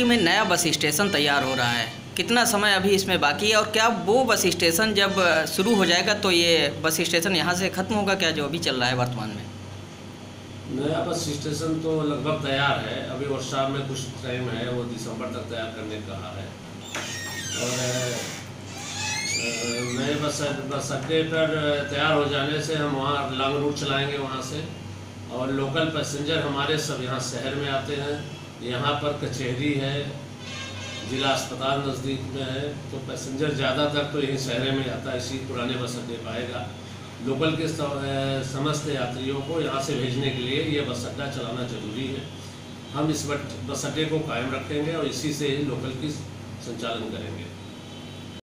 Bus station तैयार हो रहा है। कितना समय अभी इसमें बाकी है और क्या वो बस स्टेशन जब शुरू हो जाएगा तो ये बस स्टेशन यहाँ से ख़त्म होगा क्या जो अभी चल रहा है वर्तमान में? नया बस स्टेशन तो लगभग तैयार है। अभी वर्षा में कुछ टाइम है, वो दिसंबर तक तैयार करने कहा है। और नए बस बस अड्डे पर तैयार हो जाने से हम वहाँ लॉन्ग रूट चलाएँगे वहाँ से। और लोकल पैसेंजर हमारे सब यहाँ शहर में आते हैं। यहाँ पर कचहरी है, जिला अस्पताल नज़दीक में है तो पैसेंजर ज़्यादातर तो यहीं शहर में आता है, इसी पुराने बस अड्डे पाएगा लोकल के समस्त यात्रियों को यहाँ से भेजने के लिए ये बस अड्डा चलाना ज़रूरी है। हम इस बस अड्डे को कायम रखेंगे और इसी से लोकल की संचालन करेंगे।